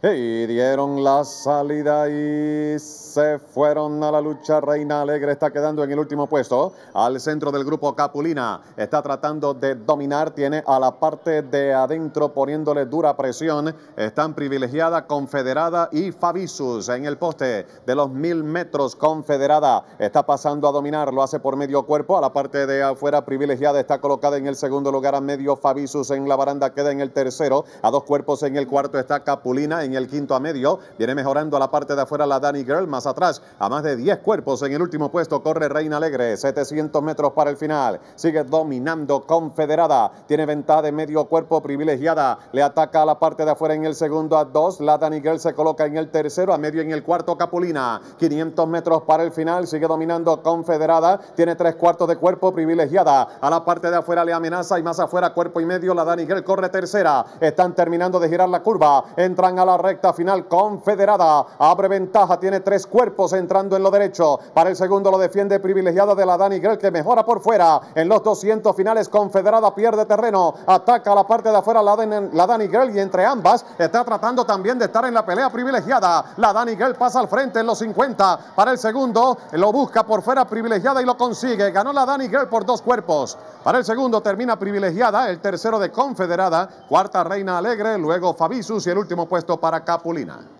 Y dieron la salida y se fueron a la lucha. Reina Alegre está quedando en el último puesto. Al centro del grupo Capulina. Está tratando de dominar. Tiene a la parte de adentro poniéndole dura presión. Están privilegiada Confederada y Fabisus en el poste de los mil metros. Confederada está pasando a dominar. Lo hace por medio cuerpo. A la parte de afuera privilegiada está colocada en el segundo lugar a medio. Fabisus en la baranda queda en el tercero. A dos cuerpos en el cuarto está Capulina en el quinto a medio. Viene mejorando a la parte de afuera la Danny Girl. Más atrás, a más de 10 cuerpos en el último puesto, corre Reina Alegre. 700 metros para el final. Sigue dominando Confederada. Tiene ventaja de medio cuerpo privilegiada. Le ataca a la parte de afuera en el segundo a dos. La Danny Girl se coloca en el tercero, a medio en el cuarto Capulina. 500 metros para el final. Sigue dominando Confederada. Tiene tres cuartos de cuerpo privilegiada. A la parte de afuera le amenaza y más afuera cuerpo y medio. La Danny Girl corre tercera. Están terminando de girar la curva. Entran a la recta final confederada. Abre ventaja, tiene tres cuerpos entrando en lo derecho. Para el segundo lo defiende privilegiada de la Dani Grell que mejora por fuera. En los 200 finales confederada pierde terreno. Ataca la parte de afuera la, la Dani Grell y entre ambas está tratando también de estar en la pelea privilegiada. La Dani Grell pasa al frente en los 50. Para el segundo lo busca por fuera privilegiada y lo consigue. Ganó la Dani Grell por dos cuerpos. Para el segundo termina privilegiada. El tercero de confederada. Cuarta Reina Alegre. Luego Fabisus y el último puesto para Capulina.